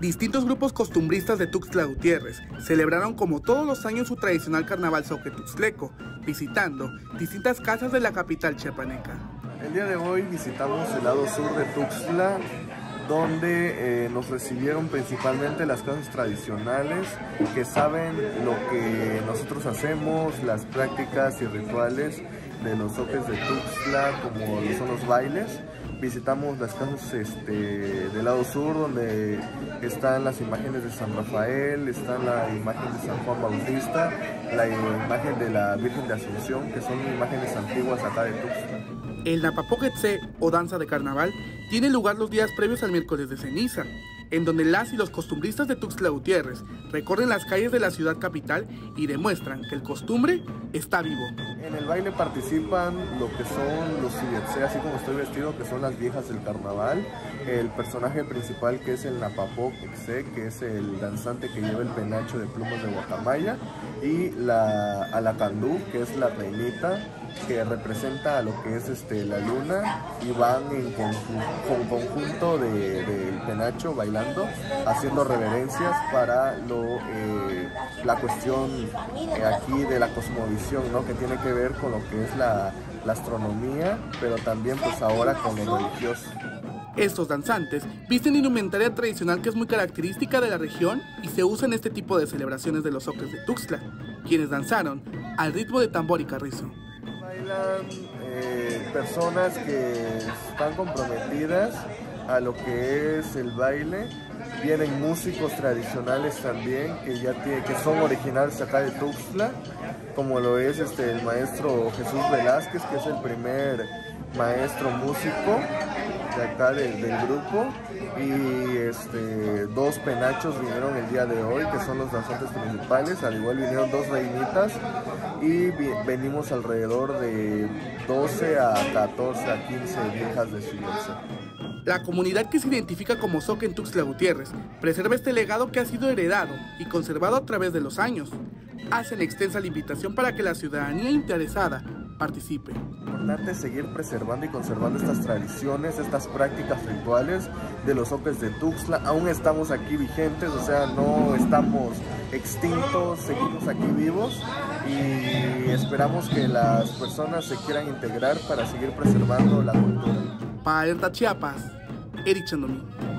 Distintos grupos costumbristas de Tuxtla Gutiérrez celebraron como todos los años su tradicional carnaval Tuxtleco, visitando distintas casas de la capital chiapaneca. El día de hoy visitamos el lado sur de Tuxtla, donde eh, nos recibieron principalmente las casas tradicionales que saben lo que nosotros hacemos, las prácticas y rituales de los soques de Tuxtla, como son los bailes visitamos las casas este, del lado sur donde están las imágenes de San Rafael, está la imagen de San Juan Bautista, la imagen de la Virgen de Asunción, que son imágenes antiguas acá de Tuxtla. El Napapoquetse o danza de carnaval tiene lugar los días previos al miércoles de ceniza, en donde las y los costumbristas de Tuxtla Gutiérrez recorren las calles de la ciudad capital y demuestran que el costumbre está vivo. En el baile participan lo que son los siyetse, así como estoy vestido, que son las viejas del carnaval, el personaje principal que es el Napapoquetse, que es el danzante que lleva el penacho de plumas de guacamaya, y la Alacandú, que es la reinita, que representa a lo que es este, la luna y van en con, conjunto del de, penacho bailando, haciendo reverencias para lo, eh, la cuestión eh, aquí de la cosmovisión, ¿no? que tiene que ver con lo que es la, la astronomía, pero también pues ahora con lo religioso. Estos danzantes visten indumentaria tradicional que es muy característica de la región y se usa en este tipo de celebraciones de los ocres de Tuxtla, quienes danzaron al ritmo de tambor y carrizo. Bailan eh, personas que están comprometidas a lo que es el baile. Vienen músicos tradicionales también que ya tiene, que son originales acá de Tuxtla, como lo es este el maestro Jesús Velázquez, que es el primer maestro músico de acá del grupo y este, dos penachos vinieron el día de hoy que son los danzantes principales, al igual vinieron dos reinitas y venimos alrededor de 12 a 14 a 15 viejas de Silencio. La comunidad que se identifica como Soque en Tuxtla Gutiérrez preserva este legado que ha sido heredado y conservado a través de los años. Hacen extensa la invitación para que la ciudadanía interesada participe. Importante seguir preservando y conservando estas tradiciones, estas prácticas rituales de los Ocres de Tuxtla. Aún estamos aquí vigentes, o sea, no estamos extintos, seguimos aquí vivos y esperamos que las personas se quieran integrar para seguir preservando la cultura. Para Chiapas, Eric Chandomí.